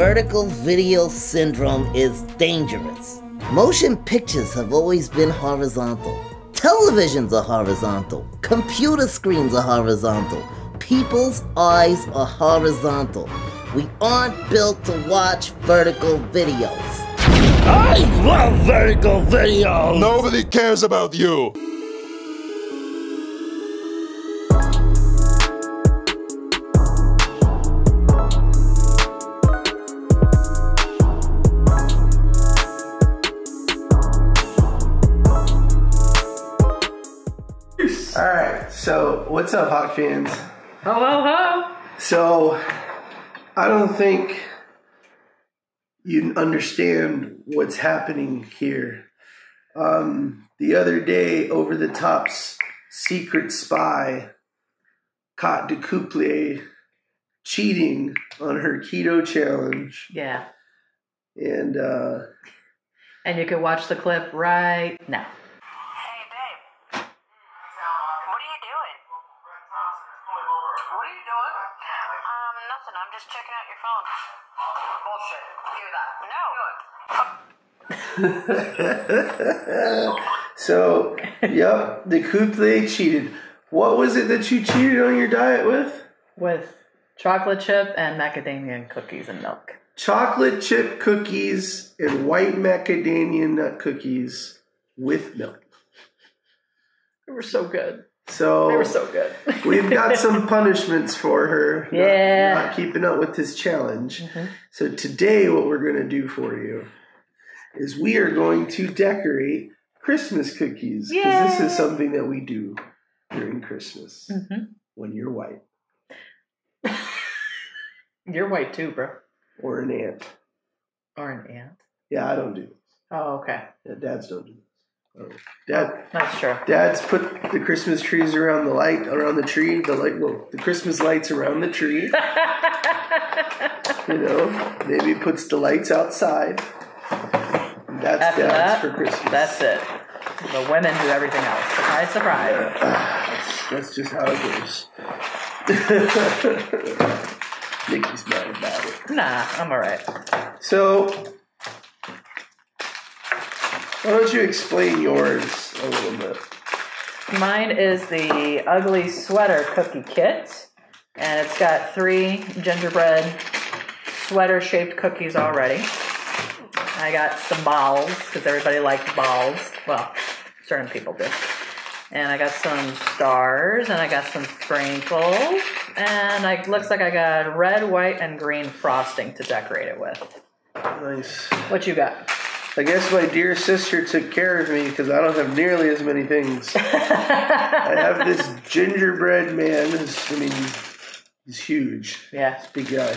Vertical video syndrome is dangerous. Motion pictures have always been horizontal. Televisions are horizontal. Computer screens are horizontal. People's eyes are horizontal. We aren't built to watch vertical videos. I love vertical videos! Nobody cares about you! So what's up, Hawk fans? Ho ho ho! So, I don't think you understand what's happening here. Um, the other day, Over the Top's secret spy caught DeCouple cheating on her keto challenge, Yeah, and uh, and you can watch the clip right now. so yep, DeCouple cheated. What was it that you cheated on your diet with? With chocolate chip and macadamia cookies and milk. chocolate chip cookies and white macadamia nut cookies with milk. They were so good. So, They were so good. we've got some punishments for her. not- Yeah. Not, keeping up with this challenge. Mm-hmm. So today what we're going to do for you is we are going to decorate Christmas cookies because this is something that we do during Christmas Mhm. when you're white You're white too, bro. or an aunt. Or an aunt. Yeah, I don't do this. Oh, okay. Yeah, dads don't do this. Oh. Dad, That's true. Dad's put the Christmas trees around the light around the tree. The light, well, the Christmas lights around the tree. You know, maybe puts the lights outside. That's After that, for Christmas. that's it. The women do everything else. Surprise, surprise. that's, that's just how it goes. Nikki's mad about it. Nah, I'm alright. So, why don't you explain yours a little bit? Mine is the ugly sweater cookie kit, and it's got three gingerbread sweater shaped cookies already. I got some balls because everybody likes balls. Well, certain people do. And I got some stars, and I got some sprinkles, and I looks like I got red, white, and green frosting to decorate it with. Nice. What you got? I guess my dear sister took care of me because I don't have nearly as many things. I have this gingerbread man. I mean, he's huge. Yeah. Big guy.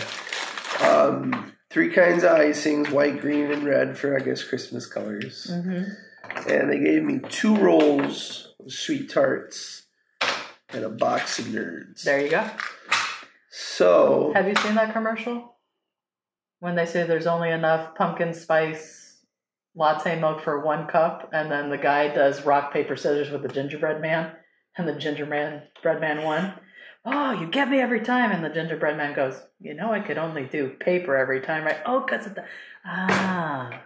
Um, three kinds of icings white, green, and red for, I guess, Christmas colors. Mm-hmm. And they gave me two rolls of sweet tarts and a box of nerds. There you go. So, Have you seen that commercial? When they say there's only enough pumpkin spice latte milk for one cup, and then the guy does rock, paper, scissors with the gingerbread man, and the gingerbread bread man won. Oh, you get me every time. And the gingerbread man goes, You know, I could only do paper every time, right? Oh, because of the. Ah.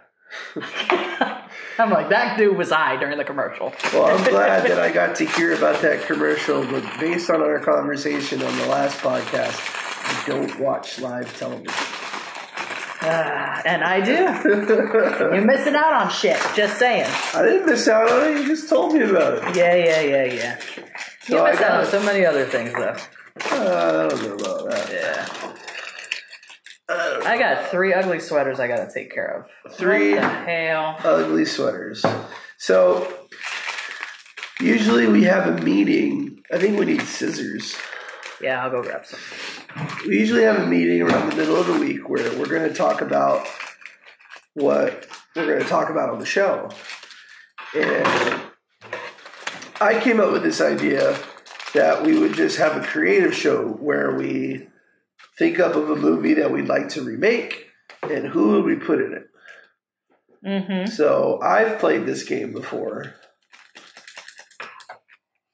I'm like, that dude was I during the commercial. well, I'm glad that I got to hear about that commercial, but based on our conversation on the last podcast, I don't watch live television. Ah, and I do. You're missing out on shit. Just saying. I didn't miss out on it. You just told me about it. Yeah, yeah, yeah, yeah. You So I missed out on got- so many other things, though. Uh, I don't know about that. Yeah. I got three ugly sweaters I gotta take care of. Three hell? ugly sweaters. So usually we have a meeting. I think we need scissors. Yeah, I'll go grab some. We usually have a meeting around the middle of the week where we're going to talk about what we're going to talk about on the show. And I came up with this idea that we would just have a creative show where we think up of a movie that we'd like to remake and who would we put in it. Mm-hmm. So I've played this game before,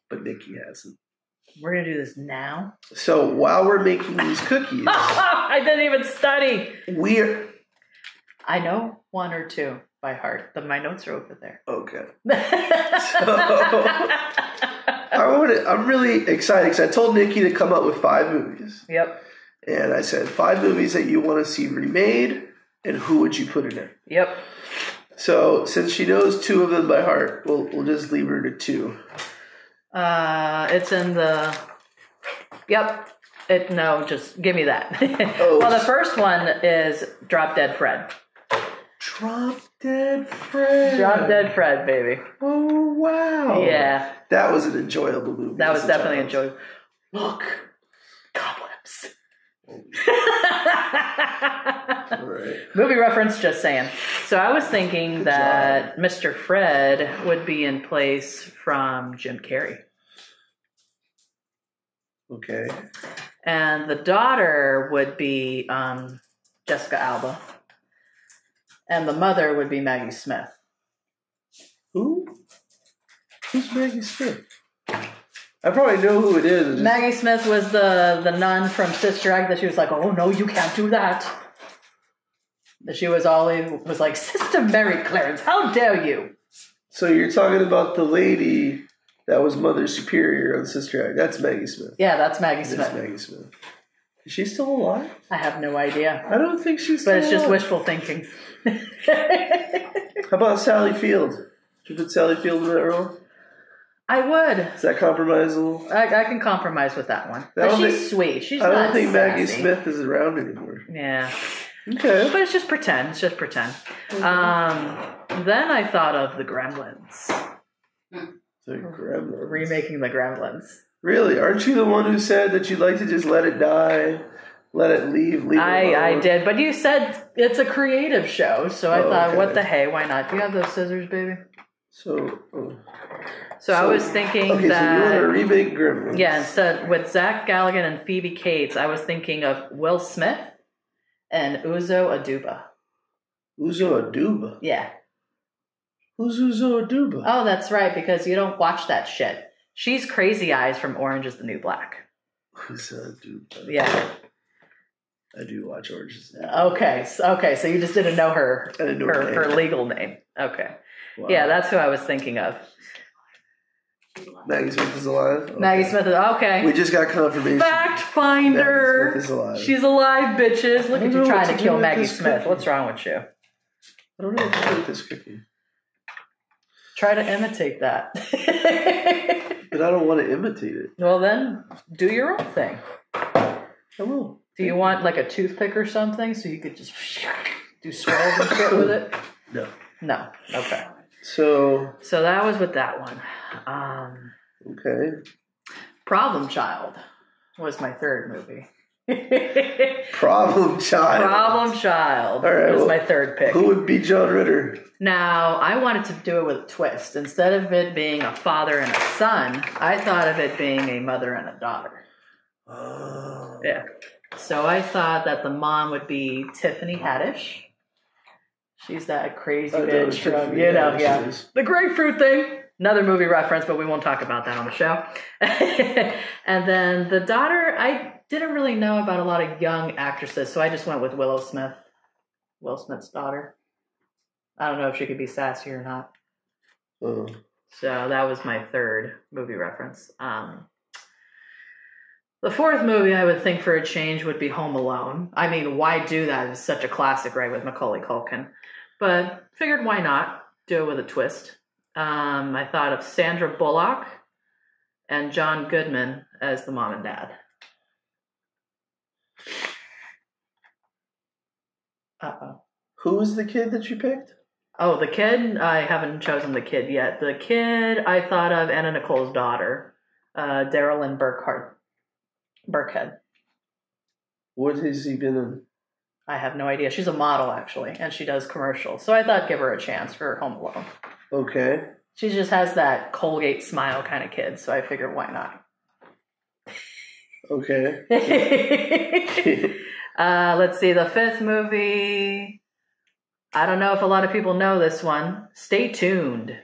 but Nikki hasn't. We're gonna do this now. So while we're making these cookies, I didn't even study. we're I know one or two by heart, but my notes are over there. okay. I want to, I'm really excited because I told Nikki to come up with five movies, yep. and I said five movies that you want to see remade, and who would you put in it? Yep. So since she knows two of them by heart, we'll we'll just leave her to two. Uh, it's in the. Yep. It no, just give me that. Oh. well, the first one is Drop Dead Fred. Drop Dead Fred. Drop Dead Fred, baby. Oh wow. Yeah, That was an enjoyable movie. that was definitely enjoyable. Look, cobwebs. Right. Movie reference, just saying. So I was thinking Good that Mr. Fred would be in place from Jim Carrey. Okay. And the daughter would be um, Jessica Alba. And the mother would be Maggie Smith. Who? Who's Maggie Smith? I probably know who it is. Maggie Smith was the, the nun from Sister Act that she was like, oh no, you can't do that. That she was always was like, Sister Mary Clarence, how dare you? So you're talking about the lady that was Mother Superior on Sister Act. That's Maggie Smith. Yeah, that's Maggie That's Smith. Maggie Smith. Is she still alive? I have no idea. I don't think she's still But it's just wishful thinking. How about Sally Field? Should you put Sally Field in that role? I would. Is that compromisable? I, I can compromise with that one. I But she's think- sweet. She's I don't think Maggie. Smith is around anymore. Yeah. Okay. But it's just pretend. It's just pretend. Um, then I thought of the Gremlins. The Gremlins. Remaking the Gremlins. Really? Aren't you the one who said that you'd like to just let it die, let it leave, leave it I, I did, but you said it's a creative show, so I Oh, thought, okay. what the hey, why not? Do you have those scissors, baby? So, oh. So, I was thinking okay, so you that. want to remake Gremlins? Yeah, instead with Zach Galligan and Phoebe Cates, I was thinking of Will Smith and Uzo Aduba. Uzo Aduba. Yeah. Who's Uzo Aduba? Oh, that's right, because you don't watch that shit. She's Crazy Eyes from Orange is the New Black. Uzo Aduba. Yeah. I do watch Orange is Okay. So, okay. So you just didn't know her didn't know her her, name. her legal name. Okay. Wow. Yeah, that's who I was thinking of. Maggie Smith is alive. Okay. Maggie Smith. Is, okay. We just got confirmation. Fact finder. Maggie Smith is alive. She's alive, bitches. Look at you trying to to kill Maggie Smith. cookie. What's wrong with you? I don't know what to do with this cookie, Try to imitate that. but I don't want to imitate it. well, then do your own thing. I will. Do you want like a toothpick or something so you could just do swirls and shit with it? No. No. Okay. So So that was with that one. Um, okay. Problem Child was my third movie. Problem child. Problem Child All right, was well, my third pick. Who would be John Ritter? Now, I wanted to do it with a twist. Instead of it being a father and a son, I thought of it being a mother and a daughter. Oh. Yeah. So I thought that the mom would be Tiffany Haddish. She's that crazy know bitch from, you know, Haddish yeah. is. The grapefruit thing. Another movie reference, but we won't talk about that on the show. and then the daughter, I didn't really know about a lot of young actresses, so I just went with Willow Smith. Will Smith's daughter. I don't know if she could be sassy or not. Oh. So that was my third movie reference. Um, the fourth movie I would think for a change would be Home Alone. I mean, why do that? It's such a classic, right, with Macaulay Culkin. But figured why not do it with a twist. Um, I thought of Sandra Bullock and John Goodman as the mom and dad. Uh oh. Who was the kid that you picked? Oh, the kid? I haven't chosen the kid yet. The kid I thought of Anna Nicole's daughter, uh, Darylyn Burkhart. Birkhead. What has he been in? I have no idea. She's a model actually, and she does commercials. So I thought give her a chance for Home Alone. Okay. She just has that Colgate smile kind of kid, so I figured why not. Okay. uh, let's see, the fifth movie. I don't know if a lot of people know this one. Stay tuned.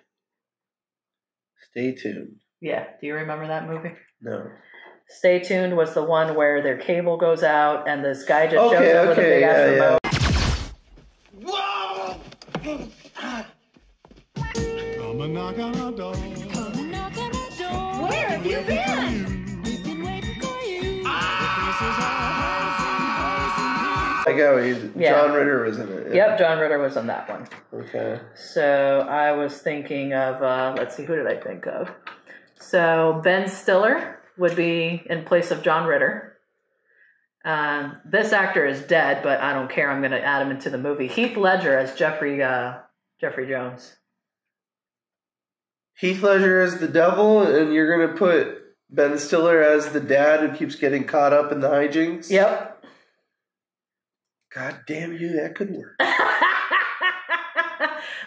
Stay tuned. Yeah, do you remember that movie? No. Stay tuned was the one where their cable goes out and this guy just shows Okay, up with a okay, big ass yeah, yeah. remote. Come and knock on our door. Where have you been? I got what. Yeah. John Ritter was in it. yeah. Yep, John Ritter was on that one. Okay. So I was thinking of, uh, let's see, who did I think of? So Ben Stiller would be in place of John Ritter. Um, this actor is dead, but I don't care. I'm going to add him into the movie. Heath Ledger as Jeffrey uh, Jeffrey Jones. Heath Ledger as the devil, and you're gonna put Ben Stiller as the dad who keeps getting caught up in the hijinks. Yep. God damn you, that could work.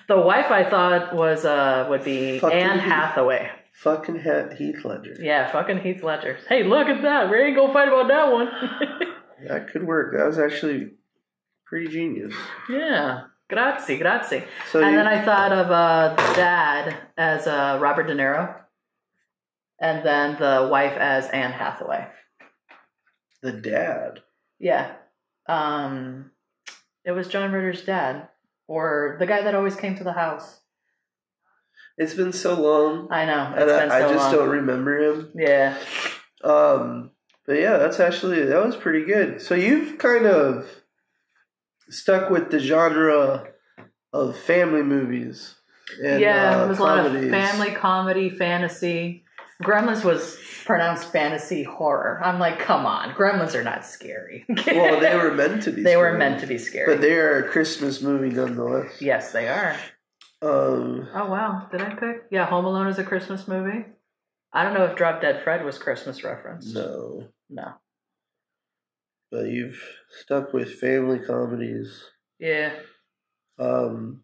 the wife I thought was uh, would be Fucking Anne. Hathaway. Fucking he- Heath Ledger. Yeah, fucking Heath Ledger. Hey, look at that. We ain't gonna fight about that one. That could work. That was actually pretty genius. yeah. Grazie, grazie. So and you- then I thought of uh, the dad as uh, Robert De Niro, and then the wife as Anne Hathaway. The dad. Yeah, um, it was John Ritter's dad, or the guy that always came to the house. It's been so long, I know it's and been I, so I just long. don't remember him. Yeah, Um, but yeah, that's actually that was pretty good. So you've kind of stuck with the genre of family movies. And, yeah. uh, it was a lot of family comedy, fantasy. Gremlins was pronounced fantasy horror. I'm like, come on, Gremlins are not scary. Well, they were meant to be. they were meant to be scary. but they are a Christmas movie nonetheless. yes, they are. Um, Oh wow, did I pick? Yeah, Home Alone is a Christmas movie. I don't know if Drop Dead Fred was Christmas referenced. no, No. but you've stuck with family comedies. Yeah. Um,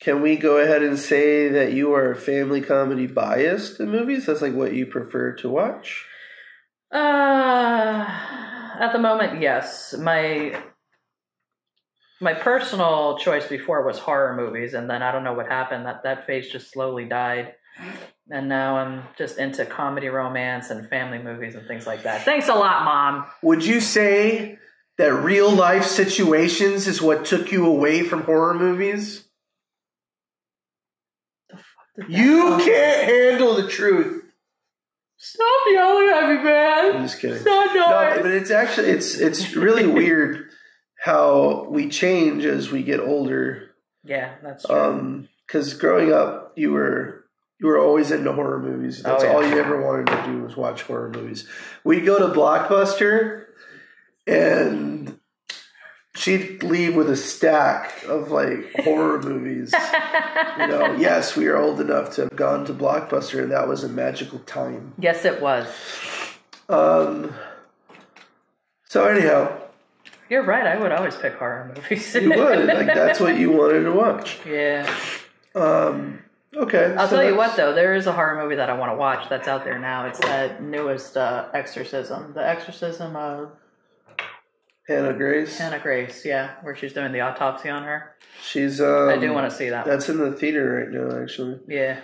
can we go ahead and say that you are family comedy biased in movies? That's like what you prefer to watch. Uh, at the moment, yes. My my personal choice before was horror movies, and then I don't know what happened. That that phase just slowly died, and now I'm just into comedy, romance, and family movies and things like that. Thanks a lot, mom. Would you say that real life situations is what took you away from horror movies? You can't handle the truth. Stop yelling at me, man. I'm just kidding. It's not No, but it's actually it's it's really weird how we change as we get older. yeah, that's true. Um, because growing up, you were you were always into horror movies. That's Oh, yeah. all you ever wanted to do was watch horror movies. We'd go to Blockbuster, and she'd leave with a stack of like horror movies. You know, yes, we are old enough to have gone to Blockbuster, and that was a magical time. yes, it was. Um. So anyhow, You're right. I would always pick horror movies. you would like that's what you wanted to watch. yeah. Um. Okay. I'll so tell you what, though, there is a horror movie that I want to watch that's out there now. It's that newest uh, Exorcism, the Exorcism of Hannah Grace. Hannah Grace. Yeah, where she's doing the autopsy on her. She's. Um, I do want to see that. That's in the theater right now, actually. yeah,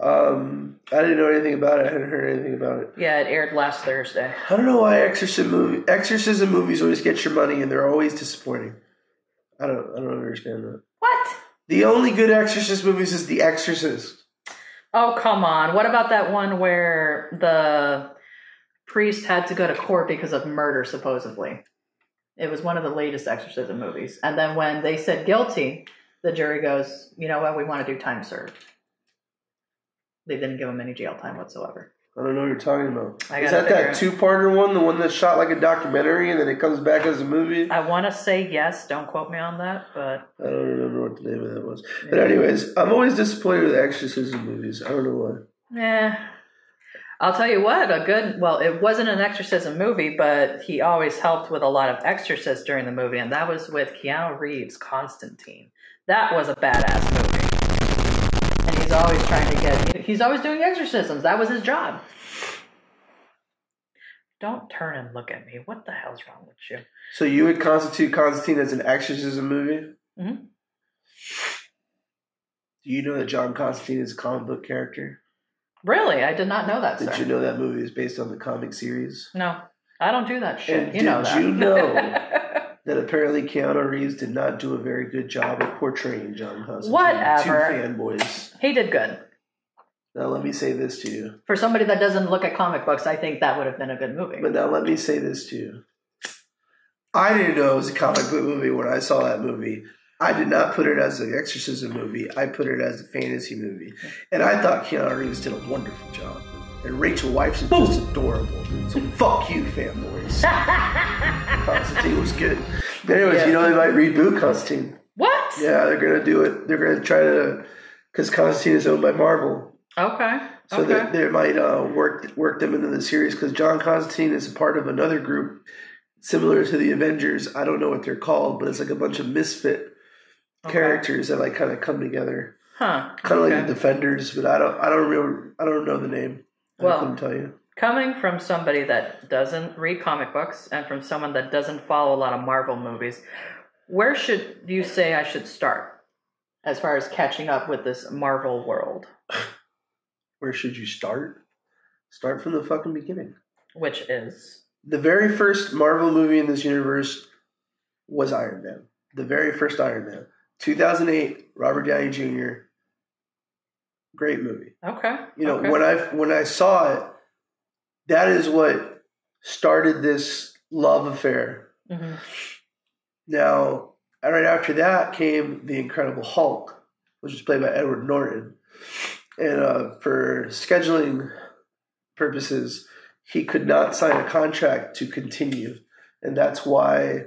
Um, I didn't know anything about it. I hadn't heard anything about it. yeah. It aired last Thursday. I don't know why exorcism movie exorcism movies always get your money and they're always disappointing. I don't. I don't understand that. What? The only good Exorcist movies is The Exorcist. Oh come on! What about that one where the priest had to go to court because of murder, supposedly? It was one of the latest exorcism movies. And then when they said guilty, the jury goes, "You know what? We want to do time served." They didn't give him any jail time whatsoever. I don't know what you're talking about. I Is that that two parter one, the one that's shot like a documentary and then it comes back as a movie? I want to say yes. Don't quote me on that, but I don't remember what the name of that was. But anyways, I'm always disappointed with exorcism movies. I don't know why. eh. I'll tell you what. A good. Well, it wasn't an exorcism movie, but he always helped with a lot of exorcists during the movie, and that was with Keanu Reeves' Constantine. That was a badass movie. And he's always trying to get. He's always doing exorcisms. That was his job. Don't turn and look at me. What the hell's wrong with you? So you would constitute Constantine as an exorcism movie? Mhm. Do you know that John Constantine is a comic book character? Really? I did not know that, Did sir. you know that movie is based on the comic series? No, I don't do that shit. And you know did that. you know that apparently Keanu Reeves did not do a very good job of portraying John Constantine? Whatever. Two fanboys. he did good. Now let me say this to you. For somebody that doesn't look at comic books, I think that would have been a good movie. But now let me say this to you. I didn't know it was a comic book movie when I saw that movie. I did not put it as an exorcism movie. I put it as a fantasy movie. And I thought Keanu Reeves did a wonderful job. And Rachel Weisz is just adorable. So fuck you, fanboys. Constantine was good. But Anyways, Yeah. you know they might reboot Constantine. what? Yeah, they're gonna do it. They're gonna try to, because Constantine is owned by Marvel. Okay. So okay. that they might uh, work work them into the series because John Constantine is a part of another group similar to the Avengers. I don't know what they're called, but it's like a bunch of misfit Okay. characters that like kind of come together, Huh. kind of okay. like the Defenders. But I don't I don't remember I don't know the name. I Well- couldn't tell you. Coming from somebody that doesn't read comic books and from someone that doesn't follow a lot of Marvel movies, where should you say I should start as far as catching up with this Marvel world? Where should you start? Start from the fucking beginning. Which is The very first Marvel movie in this universe was Iron Man. The very first Iron Man, 2008, Robert Downey Jr. Great movie. okay. you know okay. when i when i saw it that is what started this love affair Mhm. now right after that came the incredible hulk which was played by edward norton and uh, for scheduling purposes he could not sign a contract to continue and that's why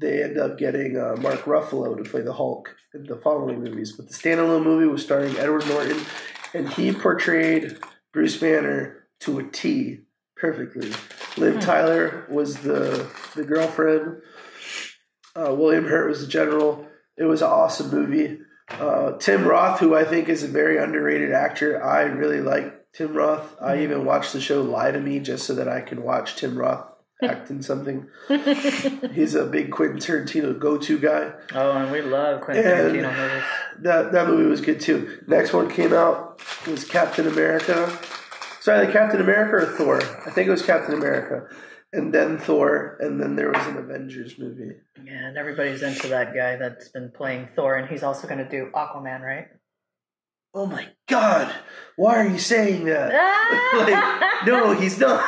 they end up getting uh, mark ruffalo to play the hulk in the following movies but the standalone movie was starring edward norton and he portrayed Bruce Banner to a T perfectly. Liv Hmm. Tyler was the the girlfriend. Uh, William Hurt was the general. It was an awesome movie. Uh, Tim Roth, who I think is a very underrated actor, I really like Tim Roth. Hmm. I even watched the show Lie to Me just so that I can watch Tim Roth act in something. He's a big Quentin Tarantino go-to guy. oh, and we love Quentin And- Tarantino movies. That that movie was good too. Next one came out was Captain America. Sorry, the Captain America or Thor? I think it was Captain America, and then Thor, and then there was an Avengers movie. Yeah, and everybody's into that guy that's been playing Thor, and he's also going to do Aquaman, right? Oh my God! Why are you saying that? like, no, he's not.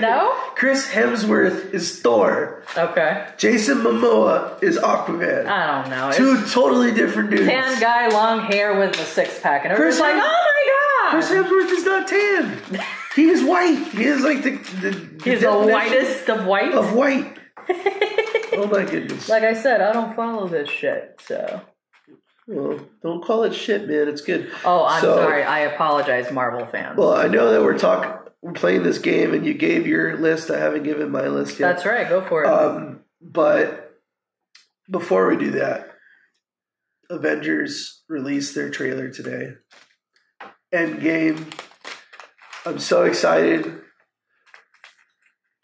No? Chris Hemsworth is Thor. Okay. Jason Momoa is Aquaman. I don't know. It's totally different dudes. tan guy, long hair with a six pack, and Chris like, "Oh my god!" Chris Hemsworth is not tan. He is white. He is like the, the, the He's the whitest of white. of white. oh my goodness. like I said, I don't follow this shit. So. Well, don't call it shit, man. It's good. Oh, I'm So- sorry. I apologize, Marvel fans. Well, I know that we're talking, we're playing this game, and you gave your list. I haven't given my list yet. That's right. Go for it. Um, but before we do that, Avengers released their trailer today. Endgame. I'm so excited.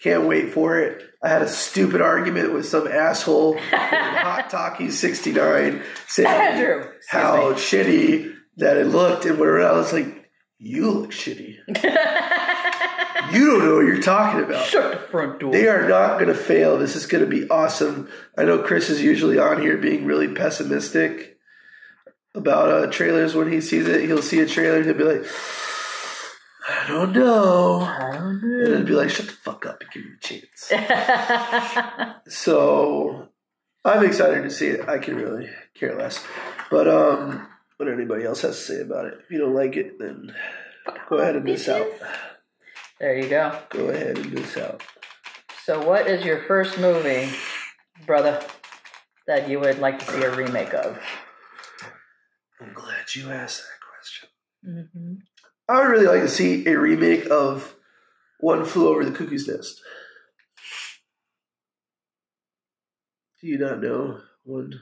Can't wait for it. I had a stupid argument with some asshole Hot Talkie 69 saying Andrew, how me. shitty that it looked and whatever. I was like, you look shitty. You don't know what you're talking about. Shut the front door. They are not going to fail. This is going to be awesome. I know Chris is usually on here being really pessimistic about uh, trailers when he sees it. He'll see a trailer and he'll be like, I don't know. And then be like, shut the fuck up and give me a chance. so I'm excited to see it. I can really care less. But um, what anybody else has to say about it. If you don't like it, then go ahead and miss out. there you go. Go ahead and miss out. So, what is your first movie, brother, that you would like to see a remake of? I'm glad you asked that question. Mm-hmm. I would really like to see a remake of One Flew Over the Cuckoo's Nest. Do you not know One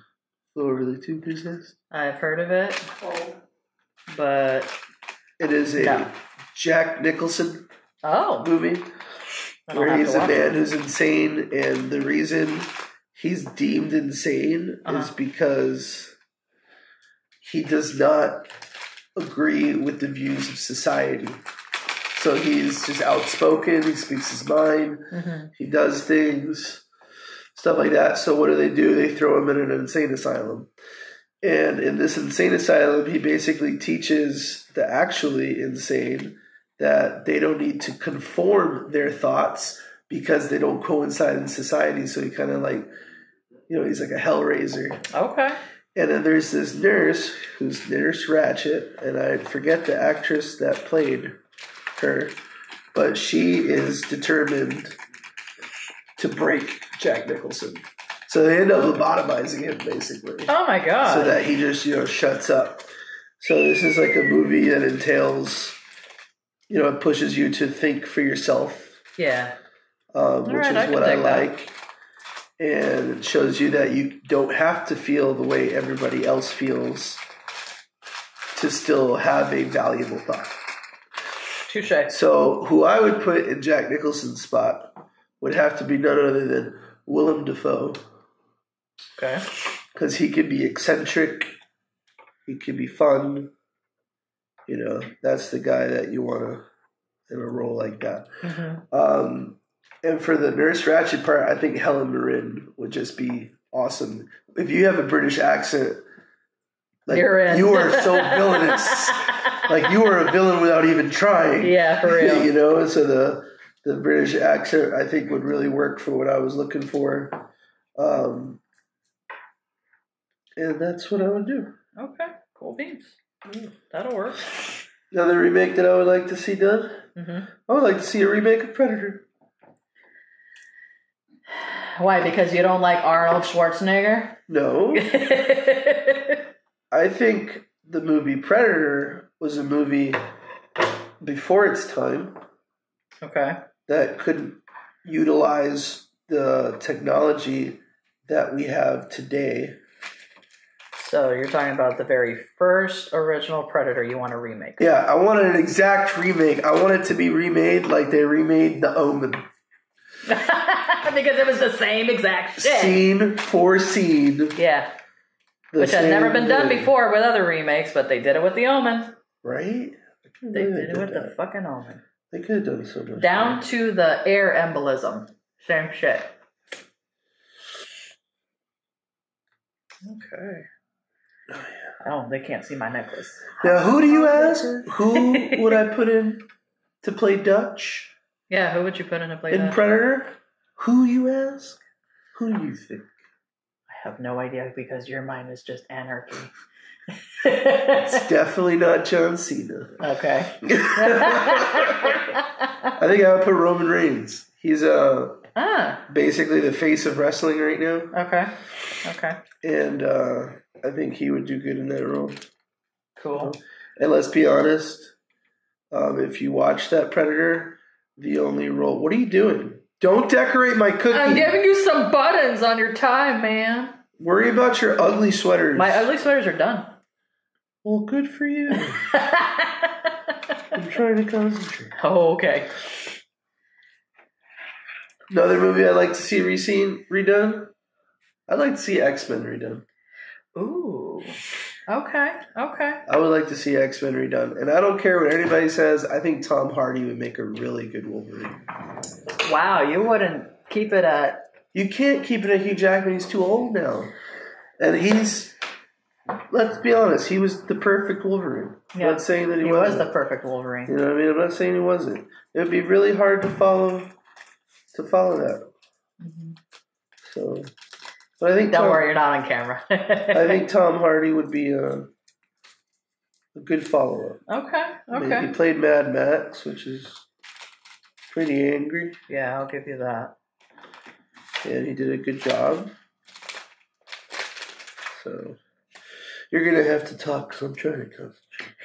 Flew Over the Cuckoo's Nest? I've heard of it, but It is a No. Jack Nicholson oh, movie where he's a man it. who's insane, and the reason he's deemed insane Uh-huh. is because he does not agree with the views of society. So he's just outspoken. He speaks his mind. Mm-hmm. He does things, stuff like that. So what do they do? They throw him in an insane asylum. And in this insane asylum, he basically teaches the actually insane that they don't need to conform their thoughts because they don't coincide in society. So he kind of like, you know, he's like a hellraiser. Okay. And then there's this nurse who's Nurse Ratched, and I forget the actress that played her, but she is determined to break Jack Nicholson. So they end up lobotomizing him basically, Oh my god. so that he just you know shuts up. So this is like a movie that entails, you know, it pushes you to think for yourself yeah. um, which right, is I what I dig that. And it shows you that you don't have to feel the way everybody else feels to still have a valuable thought. Touche. So, who I would put in Jack Nicholson's spot would have to be none other than Willem Dafoe, Okay. because he can be eccentric, he can be fun. You know, that's the guy that you want to in a role like that. Mm-hmm. Um, and for the Nurse Ratched part, I think Helen Mirren would just be awesome. If you have a British accent, like You're in. you are so villainous. like you are a villain without even trying. Yeah, for real. you know, so the the British accent I think would really work for what I was looking for. Um, and that's what I would do. Okay. Cool beans. That'll work. Another remake that I would like to see done. hmm I would like to see a remake of Predator. Why? Because you don't like Arnold Schwarzenegger? No, I think the movie Predator was a movie before its time okay. that could utilize the technology that we have today. So you're talking about the very first original Predator you want to remake. Yeah, I wanted an exact remake. I want it to be remade like they remade The Omen. because it was the same exact shit. Scene for scene. Yeah. the Which has never been done thing. before with other remakes, but they did it with The Omen. Right? They believe did it with the fucking Omen. They could have done so much. Down to the air embolism. Same shit. Okay. Oh, they can't see my necklace. Now, who do you ask? Who would I put in to play Dutch Yeah, who would you put in to play in that? Predator? Who you ask? Who do you think? I have no idea because your mind is just anarchy. It's definitely not John Cena. okay. I think I would put Roman Reigns. He's uh ah, basically the face of wrestling right now, okay. Okay. and uh, I think he would do good in that role. Cool. And let's be honest, um, if you watch that Predator, the only role. What are you doing? Don't decorate my cookie. I'm giving you some buttons on your tie, man. Worry about your ugly sweaters. My ugly sweaters are done. well, good for you. I'm trying to concentrate. oh, okay. Another movie I'd like to see re-seen, redone. I'd like to see X Men redone. Ooh. Okay. Okay. I would like to see X Men redone, and I don't care what anybody says. I think Tom Hardy would make a really good Wolverine. Wow, you wouldn't keep it at. You can't keep it at Hugh Jackman. He's too old now, and he's. Let's be honest. He was the perfect Wolverine. I'm Yeah. not saying that he, He was the perfect Wolverine. You know what I mean? I'm not saying he wasn't. It would be really hard to follow. To follow that. Mm-hmm. So, but I think Don't Tom, worry, you're not on camera. I think Tom Hardy would be a, a good follow up. Okay. I mean, Okay. he played Mad Max, which is pretty angry, Yeah, I'll give you that. and he did a good job. So you're gonna have to talk because I'm trying to concentrate.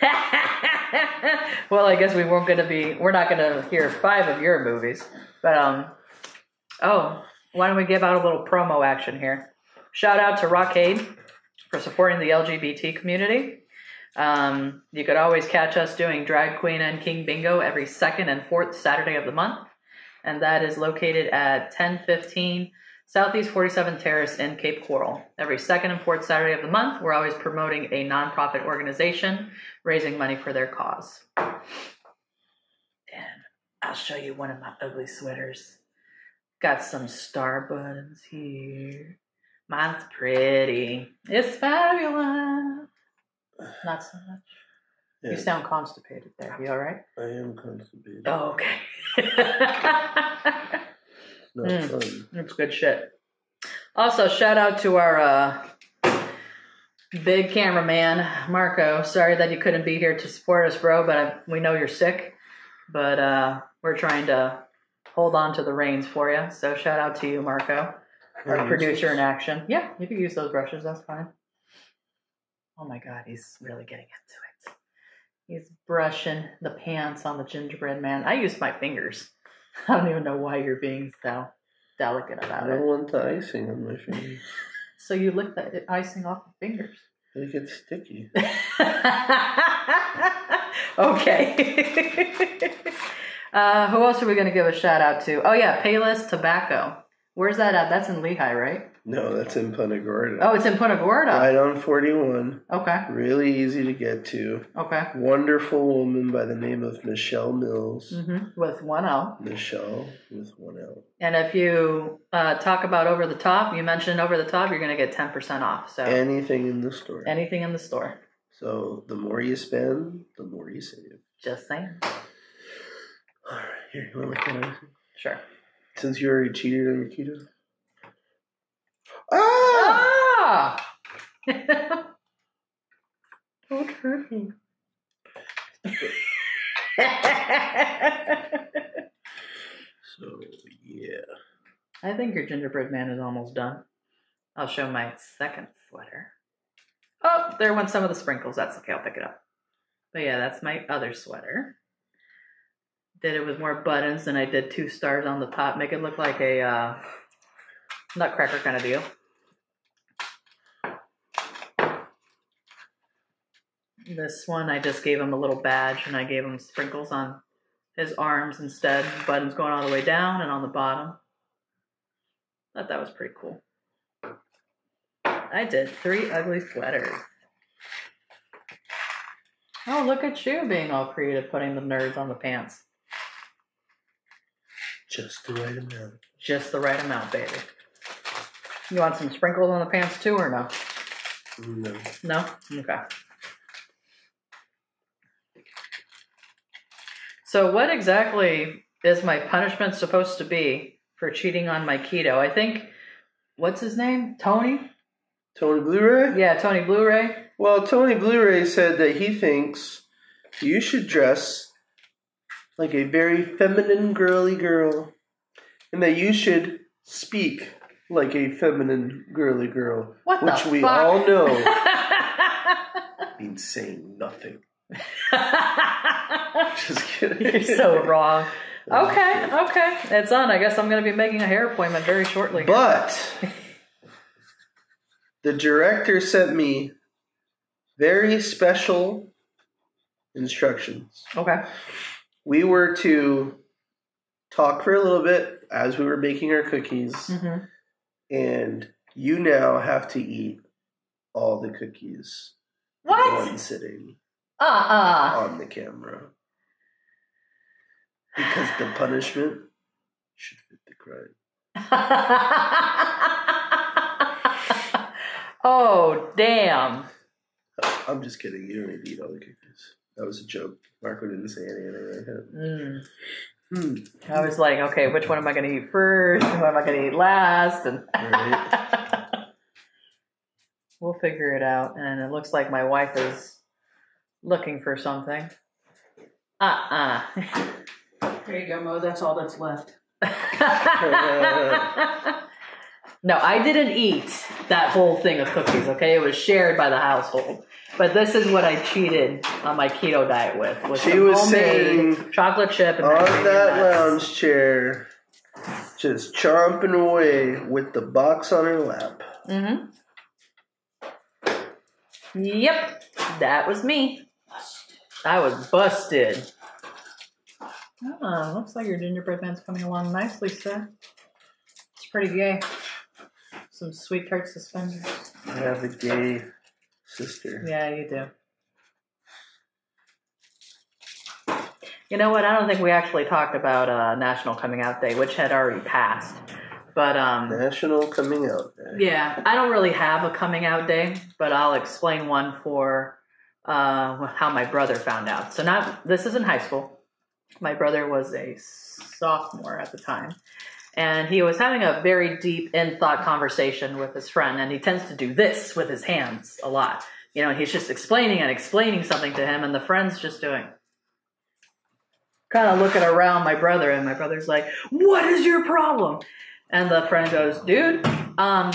well, I guess we weren't to be. We're not to hear five of your movies, but um. Oh, why don't we give out a little promo action here? Shout out to Rockade for supporting the LGBT community. Um, you could always catch us doing Drag Queen and King Bingo every second and fourth Saturday of the month, and that is located at 1015 Southeast 47 Terrace in Cape Coral. Every second and fourth Saturday of the month, we're always promoting a nonprofit organization raising money for their cause. And I'll show you one of my ugly sweaters. Got some star buttons here. Mine's pretty. It's fabulous. Not so much. You sound constipated there. You all right? I am constipated. Oh, okay. Not Mm. fun. That's good shit. Also, shout out to our uh, big cameraman, Marco. Sorry that you couldn't be here to support us, bro, but I, we know you're sick. But uh, we're trying to hold on to the reins for you. So, shout out to you, Marco, our producer in action. Yeah, you can use those brushes. That's fine. Oh my God, he's really getting into it. He's brushing the pants on the gingerbread man. I use my fingers. I don't even know why you're being so delicate about it. I don't want the icing on my fingers. So you lick the icing off the fingers. It gets sticky. okay. uh, who else are we going to give a shout out to? Oh, yeah, Payless Tobacco. Where's that at? That's in Lehigh, right? No, that's in Punta Gorda. Oh, it's in Punta Gorda. Right on 41. Okay, Really easy to get to. okay. Wonderful woman by the name of Michelle Mills. hmm With one L. Michelle with one L. And if you uh, talk about over the top, you mentioned over the top, you're going to get 10% off. So Anything in the store. anything in the store. so the more you spend, the more you save. Just saying. All right, here, you want my pen icing? Sure. Since you already cheated on your keto. Ah! Ah! Don't hurt me. So, yeah. I think your gingerbread man is almost done. I'll show my second sweater. Oh, there went some of the sprinkles. That's okay. I'll pick it up. But yeah, that's my other sweater. Did it with more buttons than I did two stars on the top. Make it look like a uh, nutcracker kind of deal. This one, I just gave him a little badge and I gave him sprinkles on his arms instead. Buttons going all the way down and on the bottom. Thought that was pretty cool. I did three ugly sweaters. Oh, look at you being all creative, putting the nerds on the pants. Just the right amount. Just the right amount, baby. You want some sprinkles on the pants too, or no? No. No? Okay. So, what exactly is my punishment supposed to be for cheating on my keto? I think, what's his name? Tony? Tony Blu-ray? Yeah, Tony Blu ray. Well, Tony Blu-ray said that he thinks you should dress like a very feminine, girly girl, and that you should speak like a feminine, girly girl, What the which we fuck? all know means saying nothing. Just kidding. You're so wrong. Okay, okay. It's on. I guess I'm going to be making a hair appointment very shortly. But the director sent me very special instructions. okay. We were to talk for a little bit as we were making our cookies, hmm and you now have to eat all the cookies in What? one sitting Uh uh on the camera. Because the punishment should fit the crime. oh, damn. I'm just kidding. You don't need to eat all the cookies. That was a joke. Marco didn't say anything like that. Mm. Hmm. I was like, okay, which one am I going to eat first? and What am I going to eat last? And Right. we'll figure it out. And it looks like my wife is looking for something. Uh uh There you go, Mo. That's all that's left. no, I didn't eat that whole thing of cookies, okay? It was shared by the household. But this is what I cheated on my keto diet with. with She was saying chocolate chip and On that nuts. lounge chair, just chomping away with the box on her lap. Mm-hmm. Yep, that was me. I was busted. Oh, looks like your gingerbread man's coming along nicely, sir. It's pretty gay. Some sweetheart suspenders. I have a gay sister. Yeah, you do. You know what? I don't think we actually talked about uh, National Coming Out Day, which had already passed. But um, National Coming Out Day. yeah, I don't really have a coming out day, but I'll explain one for uh, how my brother found out. So now this is in high school. My brother was a sophomore at the time, and he was having a very deep in thought conversation with his friend, and he tends to do this with his hands a lot. You know, he's just explaining and explaining something to him, and the friend's just doing kind of looking around my brother, and my brother's like, "What is your problem?" And the friend goes, "Dude, um,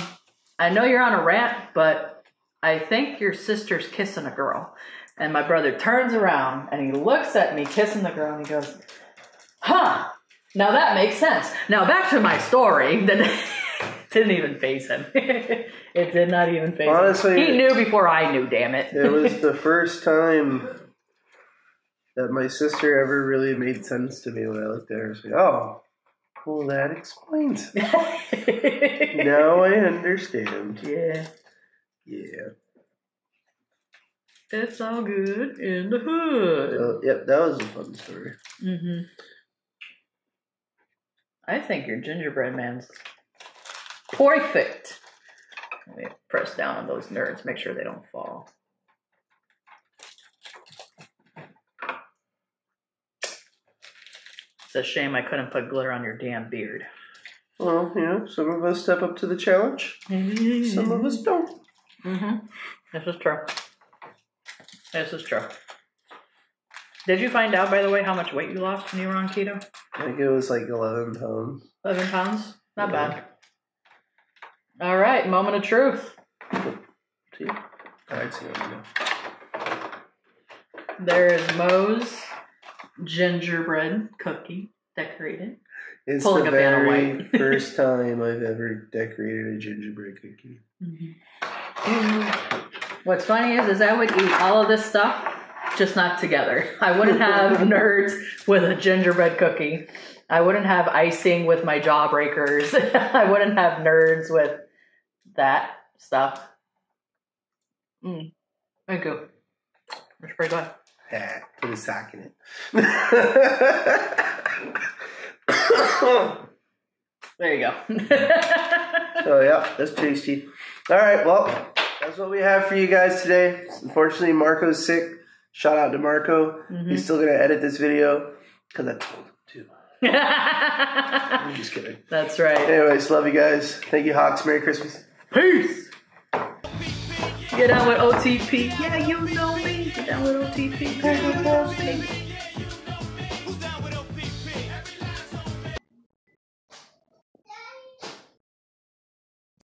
I know you're on a rant, but I think your sister's kissing a girl." And my brother turns around and he looks at me kissing the girl, and he goes, "Huh? Now that makes sense. Now back to my story." Then didn't even face him. it did not even face Honestly- him. He knew before I knew. Damn it! It was the first time that my sister ever really made sense to me when I looked at her. I was like, oh, well, that explains. now I understand. yeah. Yeah. It's all good in the hood. So, yep, that was a fun story. hmm I think your gingerbread man's perfect. Let me press down on those nerds, make sure they don't fall. It's a shame I couldn't put glitter on your damn beard. Well, you know, some of us step up to the challenge, some of us don't. Mm-hmm. This is true. This is true. Did you find out, by the way, how much weight you lost when you were on keto? I think it was like 11 pounds. 11 pounds? Not Yeah. bad. All right, moment of truth. See? There is Mo's gingerbread cookie decorated. It's Pulling the very first time I've ever decorated a gingerbread cookie. Mm-hmm. What's funny is, is I would eat all of this stuff, just not together. I wouldn't have nerds with a gingerbread cookie. I wouldn't have icing with my jawbreakers. I wouldn't have nerds with that stuff. Mm. Thank you. It's pretty good. Yeah, put a sock in it. There you go. so yeah, that's tasty. All right, well, that's what we have for you guys today. Unfortunately, Marco's sick. Shout out to Marco. Mm-hmm. He's still gonna edit this video because I told him to. I'm just kidding. That's right. Anyways, love you guys. Thank you, Hawks. Merry Christmas. Peace. Get down with OTP. Yeah, you know me. Get down with OTP.